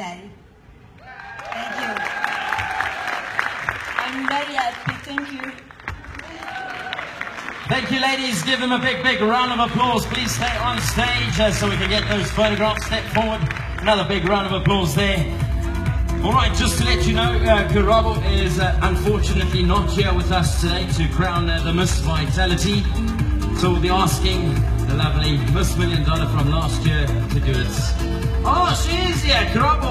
day. Thank you. I'm very happy. Thank you. Thank you, ladies. Give them a big, big round of applause. Please stay on stage uh, so we can get those photographs. Step forward. Another big round of applause there. All right, just to let you know, uh, is uh, unfortunately not here with us today to crown uh, the Miss Vitality. So we'll be asking the lovely Miss Million Dollar from last year to do it. Oh, she is here, Garabo.